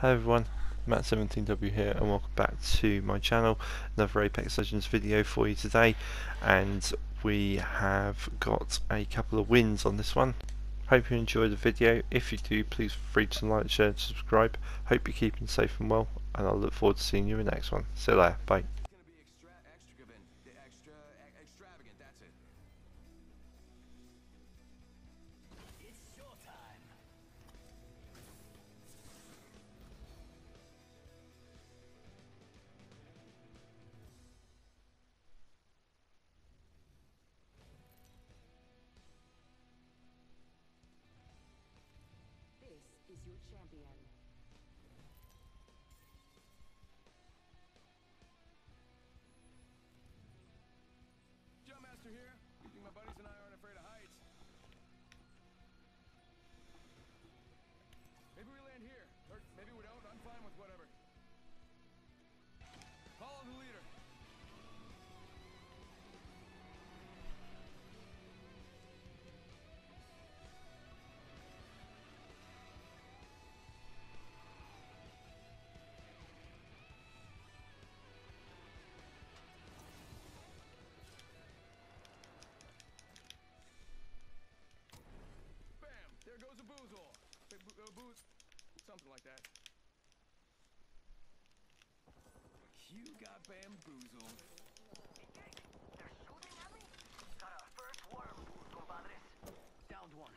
Hello everyone, Mat17W here and welcome back to my channel. Another Apex Legends video for you today and we have got a couple of wins on this one. Hope you enjoyed the video. If you do, please feel free to like, share and subscribe. Hope you're keeping safe and well and I look forward to seeing you in the next one. See you later, bye. Your champion. Jumpmaster here. You think my buddies and I aren't afraid of heights? Maybe we land here. Or maybe we don't. I'm fine with whatever. Something like that. You got bamboozled. Downed one.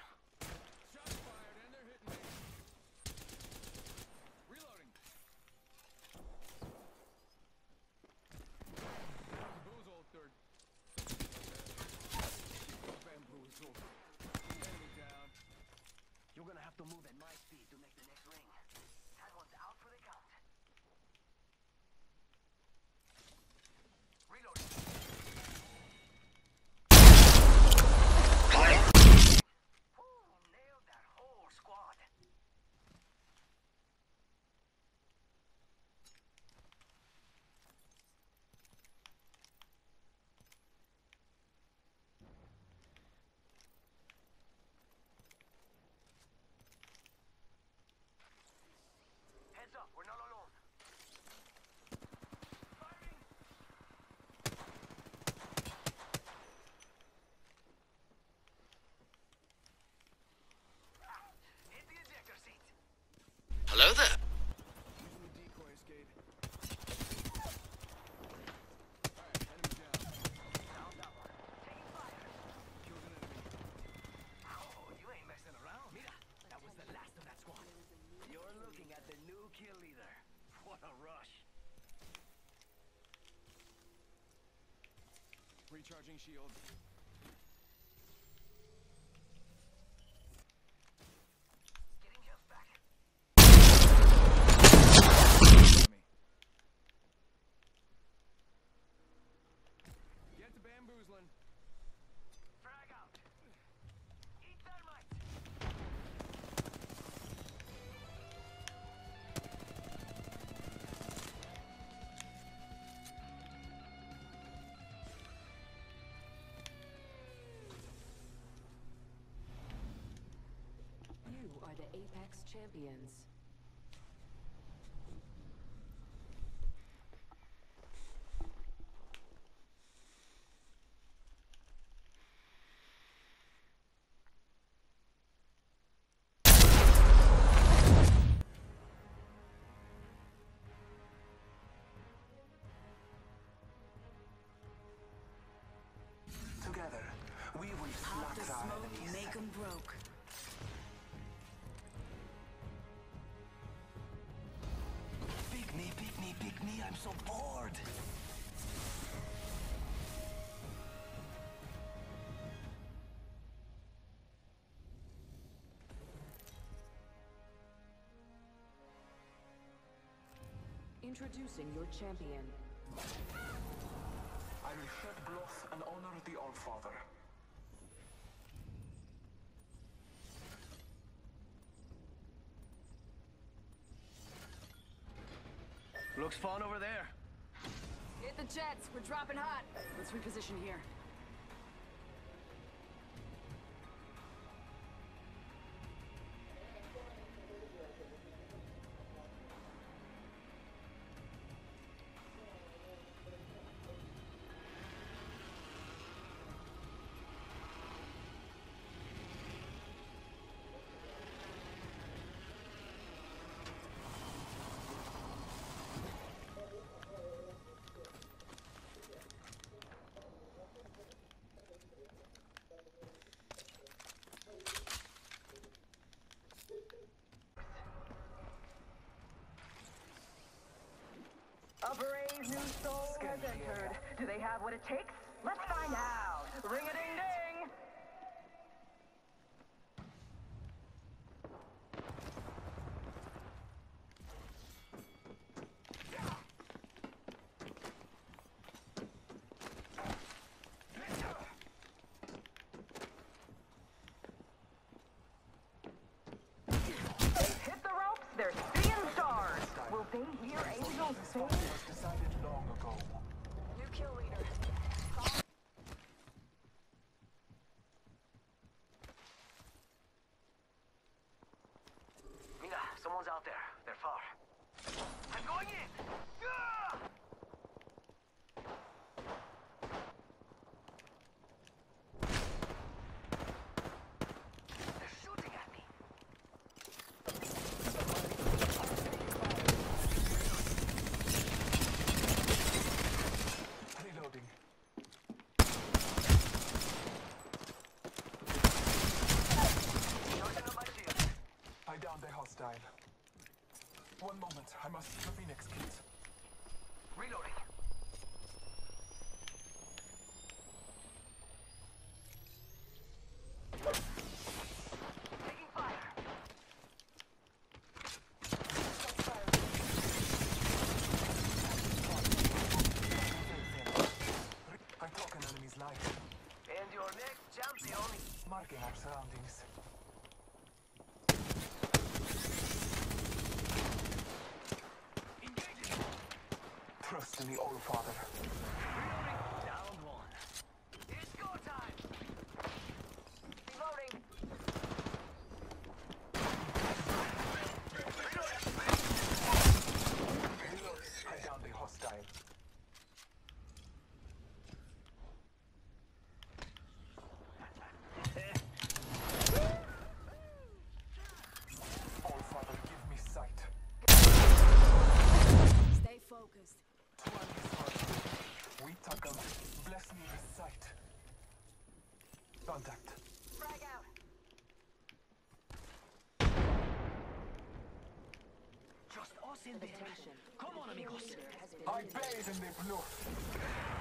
Shots fired and they're hitting me. Reloading. Bamboozled. Third. Bamboozled. Enemy down. You're gonna have to move at my speed to make the next ring. That one's out for the count. Reloading. Woo, nailed that whole squad. Heads up, we're not alone. Firing! Ah, Hit the ejector seat. Hello there. Using the decoy escape. Alright, enemy down. Down that one. Taking fire. Killed an enemy. Oh, you ain't messing around. Mira, that was the last of that squad. You're looking at the new kill leader. What a rush. Recharging shield. Getting health back. Get to bamboozling. Are the Apex champions. Together, we will slaughter our enemies. make 'em broke. Me, pick me. I'm so bored. Introducing your champion. I will shed blood and honor the Allfather. Looks fun over there. Hit the jets. We're dropping hot. Let's reposition here. A brave new soul has entered. Do they have what it takes? Let's find out. Ring-a-ding-ding! One moment, I must see the Phoenix kit. Reloading. Father. in their. Come on, amigos. I bathe in their blood.